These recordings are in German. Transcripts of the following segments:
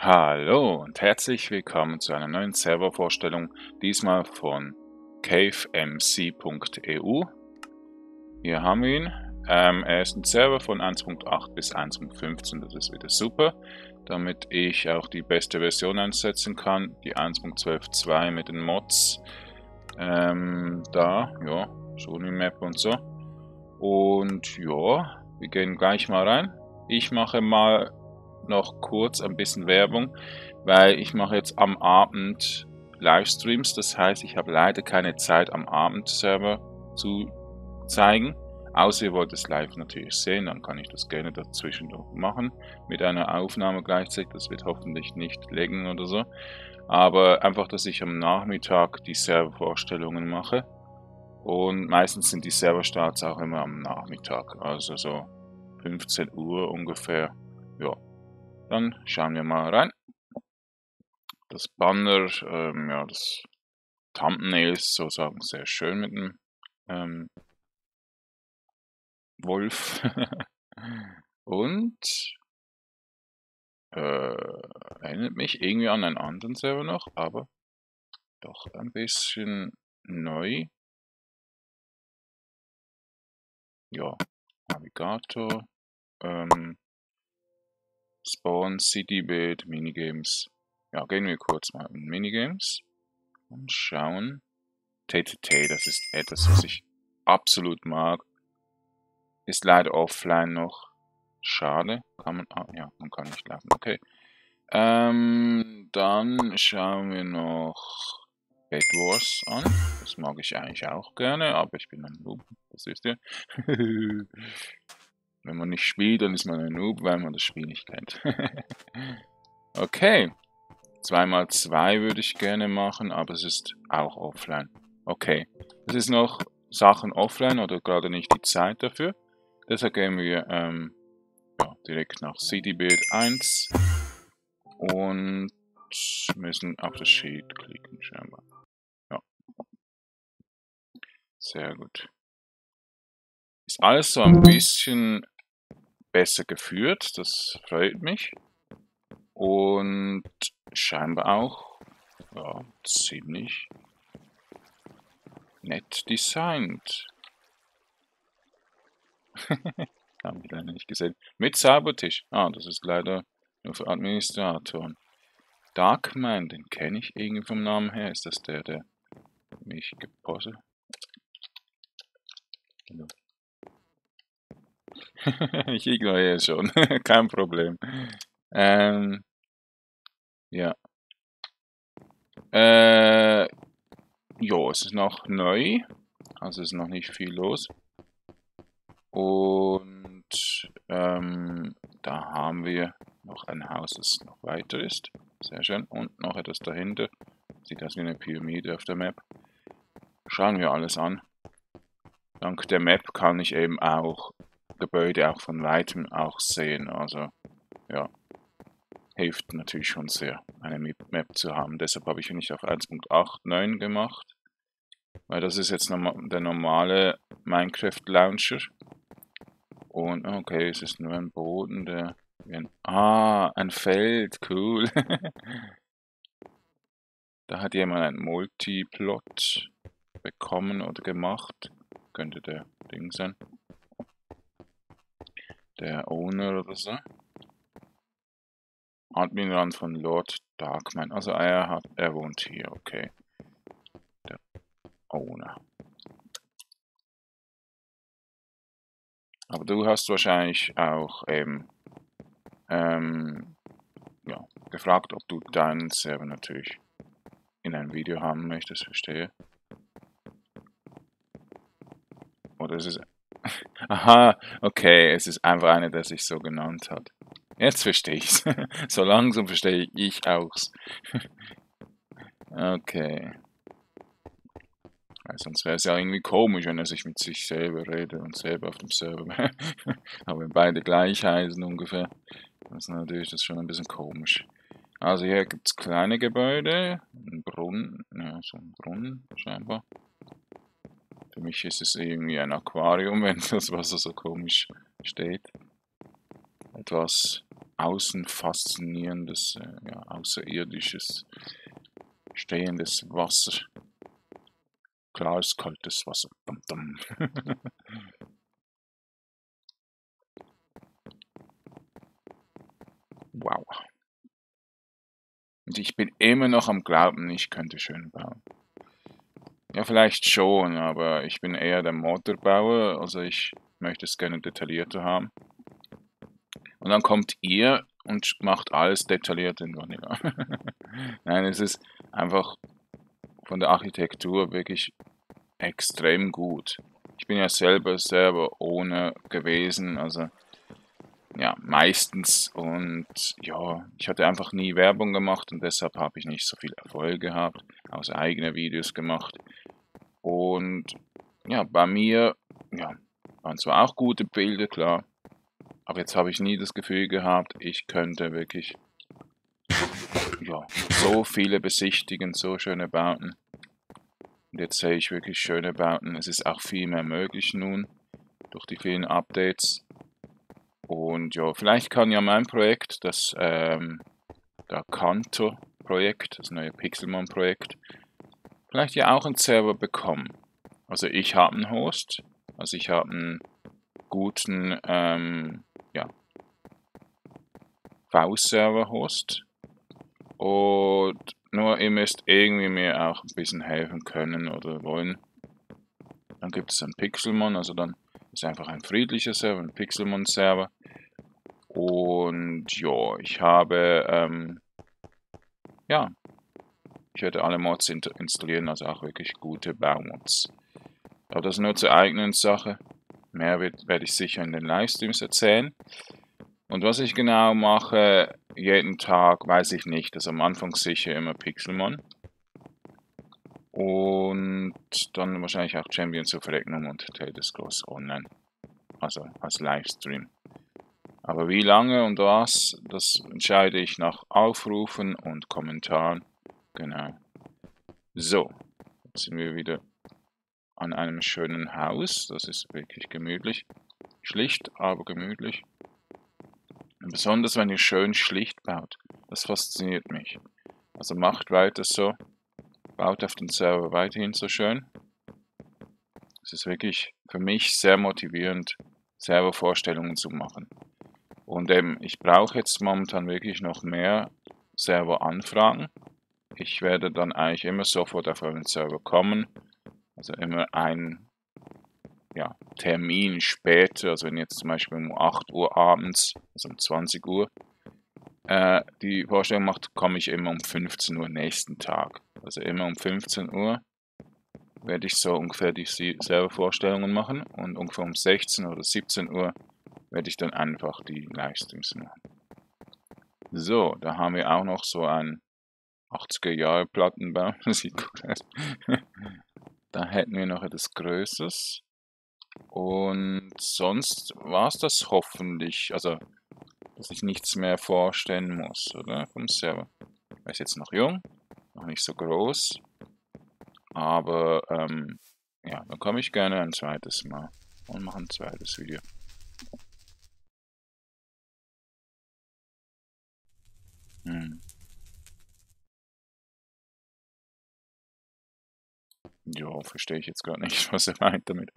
Hallo und herzlich willkommen zu einer neuen Servervorstellung, diesmal von cavemc.eu. Hier haben wir ihn. Ähm, er ist ein Server von 1.8 bis 1.15, das ist wieder super, damit ich auch die beste Version einsetzen kann, die 1.12.2 mit den Mods. Ähm, da, ja, Sony Map und so. Und ja, wir gehen gleich mal rein. Ich mache mal noch kurz ein bisschen Werbung, weil ich mache jetzt am Abend Livestreams. Das heißt, ich habe leider keine Zeit am Abend Server zu zeigen. Außer ihr wollt es live natürlich sehen, dann kann ich das gerne dazwischen machen. Mit einer Aufnahme gleichzeitig. Das wird hoffentlich nicht legen oder so. Aber einfach, dass ich am Nachmittag die Servervorstellungen mache. Und meistens sind die Serverstarts auch immer am Nachmittag. Also so 15 Uhr ungefähr. Ja, dann schauen wir mal rein. Das Banner, ähm, ja, das Thumbnail ist sozusagen sehr schön mit dem ähm, Wolf. Und äh, erinnert mich irgendwie an einen anderen Server noch, aber doch ein bisschen neu. Ja, Navigator. Ähm, Spawn, City Build, Minigames. Ja, gehen wir kurz mal in Minigames und schauen. TTT, das ist etwas, was ich absolut mag. Ist leider offline noch. Schade. Kann man, ah, ja, man kann nicht laufen. Okay. Ähm, dann schauen wir noch Bed Wars an. Das mag ich eigentlich auch gerne, aber ich bin ein Noob. Das wisst ihr. Wenn man nicht spielt, dann ist man ein Noob, weil man das Spiel nicht kennt. okay. 2x2 würde ich gerne machen, aber es ist auch offline. Okay. Es ist noch Sachen offline oder gerade nicht die Zeit dafür. Deshalb gehen wir ähm, ja, direkt nach CityBuild 1 und müssen auf das Sheet klicken scheinbar. Ja. Sehr gut. Ist alles so ein bisschen besser geführt, das freut mich. Und scheinbar auch ja, ziemlich nett designt. Haben wir leider nicht gesehen. Mit Cybertisch. Ah, das ist leider nur für Administratoren. Darkman, den kenne ich irgendwie vom Namen her. Ist das der, der mich gepostet? Ich ignoriere schon, kein Problem. Ähm, ja. Äh, jo, es ist noch neu, also ist noch nicht viel los. Und ähm, da haben wir noch ein Haus, das noch weiter ist. Sehr schön. Und noch etwas dahinter. Sieht aus wie eine Pyramide auf der Map. Schauen wir alles an. Dank der Map kann ich eben auch Gebäude auch von weitem auch sehen. Also ja, hilft natürlich schon sehr, eine Map zu haben. Deshalb habe ich nicht auf 1.89 gemacht, weil das ist jetzt der normale Minecraft Launcher. Und okay, es ist nur ein Boden, der... Ah, ein Feld, cool. da hat jemand ein Multiplot bekommen oder gemacht. Könnte der Ding sein der Owner oder so. Admin von Lord Darkman. Also er hat, er wohnt hier, okay. Der Owner. Aber du hast wahrscheinlich auch eben ähm, ja, gefragt, ob du deinen Server natürlich in ein Video haben möchtest, verstehe. Oder ist es Aha, okay, es ist einfach einer, der sich so genannt hat. Jetzt verstehe ich's. so langsam verstehe ich auch's. okay. Weil sonst wäre es ja irgendwie komisch, wenn er sich mit sich selber redet und selber auf dem Server wäre. Aber wenn beide gleich heißen ungefähr, das ist natürlich das schon ein bisschen komisch. Also hier gibt es kleine Gebäude, ein Brunnen, ja, so ein Brunnen scheinbar. Für mich ist es irgendwie ein Aquarium, wenn das Wasser so komisch steht. Etwas außen faszinierendes, äh, ja, außerirdisches, stehendes Wasser. Klares, kaltes Wasser. Dum, dum. wow. Und ich bin immer noch am Glauben, ich könnte schön bauen. Ja, vielleicht schon, aber ich bin eher der Motorbauer, also ich möchte es gerne detaillierter haben. Und dann kommt ihr und macht alles detailliert in Vanilla. Nein, es ist einfach von der Architektur wirklich extrem gut. Ich bin ja selber selber ohne gewesen, also ja, meistens und ja, ich hatte einfach nie Werbung gemacht und deshalb habe ich nicht so viel Erfolg gehabt, außer eigene Videos gemacht. Und ja, bei mir, ja, waren zwar auch gute Bilder, klar, aber jetzt habe ich nie das Gefühl gehabt, ich könnte wirklich ja, so viele besichtigen, so schöne Bauten. Und jetzt sehe ich wirklich schöne Bauten. Es ist auch viel mehr möglich nun durch die vielen Updates. Und ja, vielleicht kann ja mein Projekt, das ähm, der Kanto-Projekt, das neue Pixelmon-Projekt, vielleicht ja auch einen Server bekommen. Also ich habe einen Host, also ich habe einen guten ähm, ja, V-Server-Host. Und nur ihr müsst irgendwie mir auch ein bisschen helfen können oder wollen. Dann gibt es einen Pixelmon, also dann ist einfach ein friedlicher Server, ein Pixelmon-Server. Und ja, ich habe, ähm, ja, ich werde alle Mods installieren, also auch wirklich gute Baumods. Aber das nur zur eigenen Sache. Mehr wird, werde ich sicher in den Livestreams erzählen. Und was ich genau mache, jeden Tag, weiß ich nicht. Also am Anfang sicher immer Pixelmon. Und dann wahrscheinlich auch Champions of Regnum und Tales Cross Online. Also als Livestream. Aber wie lange und was, das entscheide ich nach Aufrufen und Kommentaren. Genau. So, jetzt sind wir wieder an einem schönen Haus. Das ist wirklich gemütlich. Schlicht, aber gemütlich. Und besonders wenn ihr schön schlicht baut. Das fasziniert mich. Also macht weiter so. Baut auf den Server weiterhin so schön. Es ist wirklich für mich sehr motivierend, Servervorstellungen zu machen. Und eben, ich brauche jetzt momentan wirklich noch mehr Serveranfragen. Ich werde dann eigentlich immer sofort auf euren Server kommen also immer ein ja, Termin später, also wenn jetzt zum Beispiel um 8 Uhr abends, also um 20 Uhr, äh, die Vorstellung macht, komme ich immer um 15 Uhr nächsten Tag. Also immer um 15 Uhr werde ich so ungefähr die selber Vorstellungen machen und ungefähr um 16 oder 17 Uhr werde ich dann einfach die Livestreams machen. So, da haben wir auch noch so ein 80er Jahre Plattenbau. Sieht gut aus. Da hätten wir noch etwas Größeres. Und sonst war es das hoffentlich. Also, dass ich nichts mehr vorstellen muss, oder? Vom Server. Er ist jetzt noch jung, noch nicht so groß. Aber, ähm, ja, dann komme ich gerne ein zweites Mal und mache ein zweites Video. Ja, verstehe ich jetzt gar nicht, was er meint damit.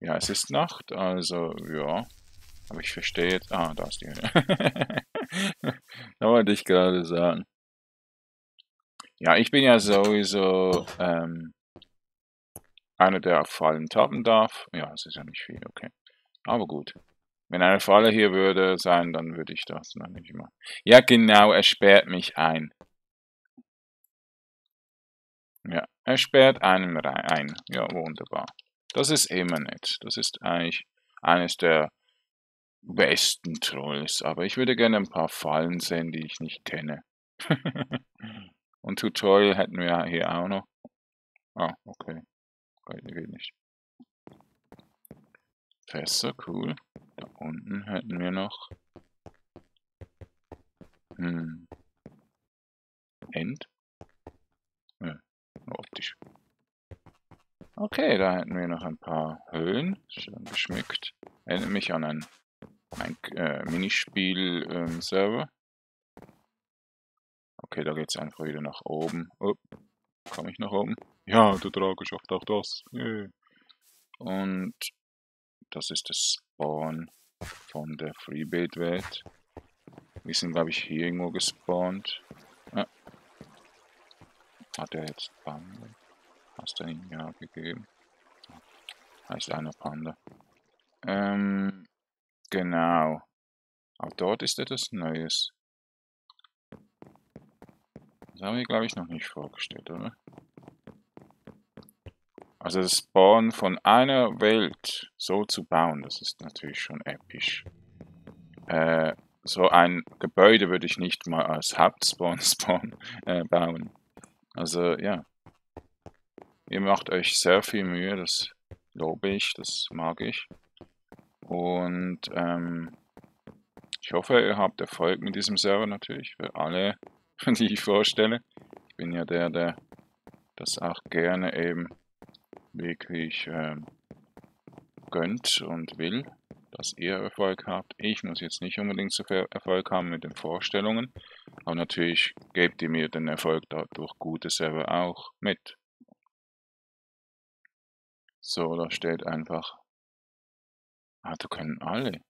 Ja, es ist Nacht, also ja. Aber ich verstehe jetzt. Ah, da ist die Höhle. da wollte ich gerade sagen. Ja, ich bin ja sowieso ähm, einer, der auf Fallen tappen darf. Ja, es ist ja nicht viel, okay. Aber gut. Wenn eine Falle hier würde sein, dann würde ich das noch nicht machen. Ja, genau, er sperrt mich ein. Ja, er sperrt einen ein. Ja, wunderbar. Das ist immer nett. Das ist eigentlich eines der besten Trolls. Aber ich würde gerne ein paar Fallen sehen, die ich nicht kenne. Und Tutorial hätten wir hier auch noch. Ah, okay. Geht nicht. Fässer, cool. Da unten hätten wir noch. Hm. End? Ja, optisch. Okay, da hätten wir noch ein paar Höhlen. Schön geschmückt. Erinnert mich an ein, ein äh, Minispiel-Server. Ähm, okay, da geht es einfach wieder nach oben. Oh, komme ich nach oben? Ja, der Drage schafft auch das. Yeah. Und das ist das Spawn von der Freebuild-Welt. Wir sind, glaube ich, hier irgendwo gespawnt. Ah. Hat er jetzt Panda? Hast du ihm ja gegeben? Heißt einer Panda. Ähm, genau. Auch dort ist etwas Neues. Das haben wir, glaube ich, noch nicht vorgestellt, oder? Also das Spawn von einer Welt so zu bauen, das ist natürlich schon episch. Äh, so ein Gebäude würde ich nicht mal als Hauptspawn Spawn, äh, bauen. Also ja. Ihr macht euch sehr viel Mühe, das lobe ich, das mag ich. Und ähm, ich hoffe, ihr habt Erfolg mit diesem Server natürlich, für alle, die ich vorstelle. Ich bin ja der, der das auch gerne eben wirklich ähm, gönnt und will, dass ihr Erfolg habt. Ich muss jetzt nicht unbedingt so viel Erfolg haben mit den Vorstellungen, aber natürlich gebt ihr mir den Erfolg dadurch gute Server auch mit. So, da steht einfach. Ah, da können alle.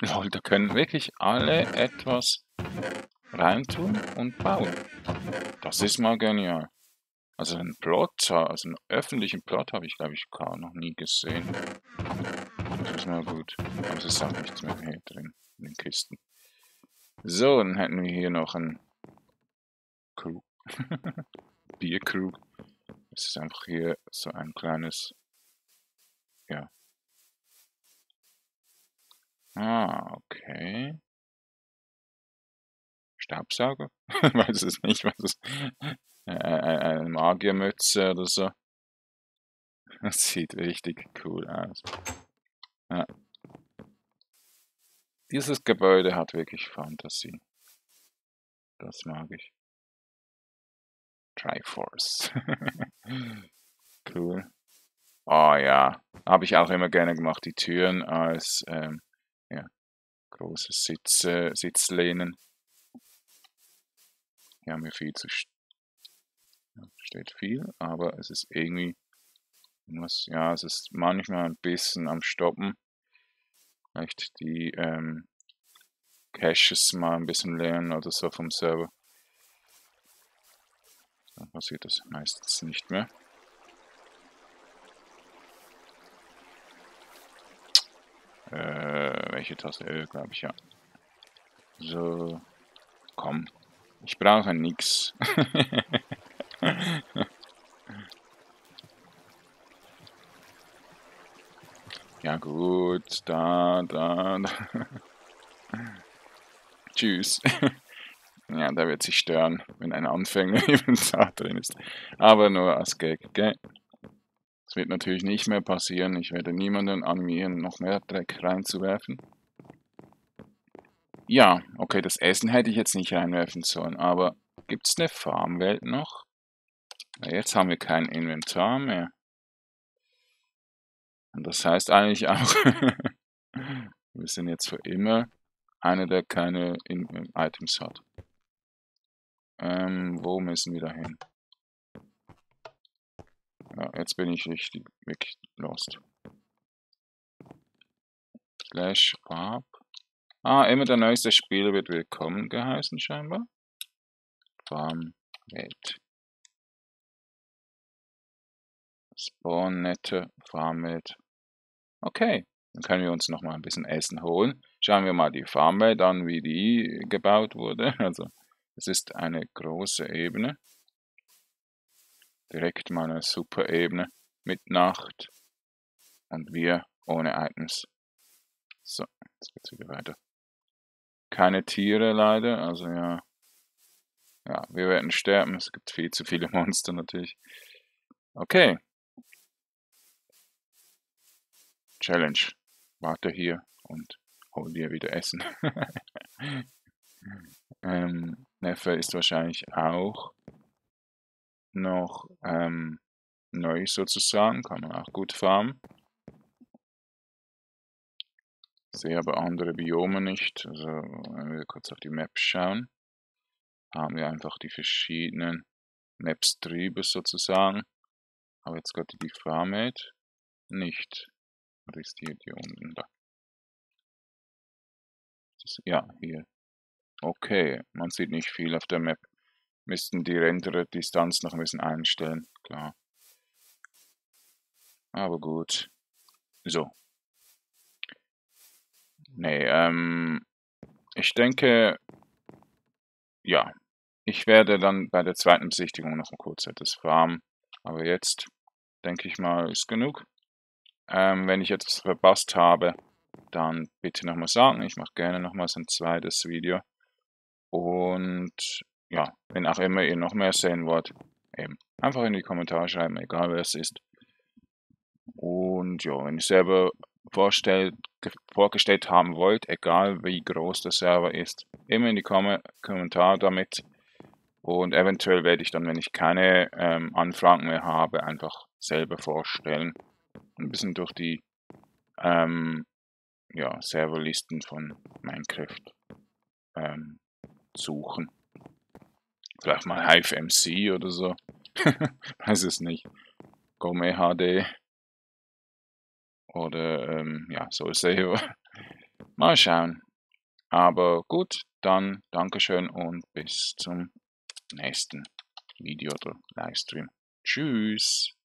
Lol, da können wirklich alle etwas reintun und bauen. Das ist mal genial. Also einen Plot, also einen öffentlichen Plot habe ich glaube ich gar noch nie gesehen. Das ist mal gut. Aber es ist auch nichts mehr hier drin in den Kisten. So, dann hätten wir hier noch ein Krug. Bierkrug. Es ist einfach hier so ein kleines, ja. Ah, okay. Staubsauger? weiß es nicht, was es eine Magiermütze oder so. Das sieht richtig cool aus. Ja. Dieses Gebäude hat wirklich Fantasie. Das mag ich. Triforce. cool. Oh ja, habe ich auch immer gerne gemacht, die Türen als ähm, ja, große Sitz, Sitzlehnen. Hier haben wir viel zu steht viel, aber es ist irgendwie was, ja, es ist manchmal ein bisschen am Stoppen. Vielleicht die ähm, Caches mal ein bisschen lernen oder so vom Server. Dann passiert das meistens nicht mehr. Äh, welche Taste? Ö, glaube ich, ja. So, komm. Ich brauche nix. ja gut, da, da, da. Tschüss. ja, der wird sich stören, wenn ein Anfänger im Inventar drin ist. Aber nur als Gag, gell? Das wird natürlich nicht mehr passieren. Ich werde niemanden animieren, noch mehr Dreck reinzuwerfen. Ja, okay, das Essen hätte ich jetzt nicht reinwerfen sollen, aber gibt es eine Farmwelt noch? Jetzt haben wir kein Inventar mehr. Und das heißt eigentlich auch, wir sind jetzt für immer einer, der keine In Items hat. Ähm, wo müssen wir da hin? Ja, jetzt bin ich richtig wirklich lost. Slash ab. Ah, immer der neueste Spieler wird willkommen geheißen scheinbar. Farm Welt. Spawn nette Farmwelt. Okay, dann können wir uns noch mal ein bisschen Essen holen. Schauen wir mal die Farmwelt an, wie die gebaut wurde. Also, es ist eine große Ebene. Direkt mal eine super Ebene mit Nacht. Und wir ohne Items. So, jetzt geht's wieder weiter. Keine Tiere leider, also ja. Ja, wir werden sterben. Es gibt viel zu viele Monster natürlich. Okay, Challenge. Warte hier und hol dir wieder Essen. ähm, Neffe ist wahrscheinlich auch noch ähm, neu sozusagen, kann man auch gut farmen. Sehe aber andere Biome nicht, also wenn wir kurz auf die Map schauen, haben wir einfach die verschiedenen Maps drüber sozusagen. Aber jetzt gerade die Farmate nicht. Die hier unten da? Das, ja, hier. Okay, man sieht nicht viel auf der Map. Müssten die Render-Distanz noch ein bisschen einstellen, klar. Aber gut. So. Nee, ähm, ich denke, ja, ich werde dann bei der zweiten Besichtigung noch kurz etwas farmen. Aber jetzt, denke ich mal, ist genug. Ähm, wenn ich etwas verpasst habe, dann bitte nochmal sagen. Ich mache gerne nochmals ein zweites Video. Und ja, wenn auch immer ihr noch mehr sehen wollt, eben einfach in die Kommentare schreiben, egal wer es ist. Und ja, wenn ihr selber vorgestellt haben wollt, egal wie groß der Server ist, immer in die Kom Kommentare damit. Und eventuell werde ich dann, wenn ich keine ähm, Anfragen mehr habe, einfach selber vorstellen. Ein bisschen durch die ähm, ja, Serverlisten von Minecraft ähm, suchen. Vielleicht mal Hive MC oder so. Weiß es nicht. Gome HD. Oder ähm, ja, Soul Saver. mal schauen. Aber gut, dann Dankeschön und bis zum nächsten Video oder Livestream. Tschüss.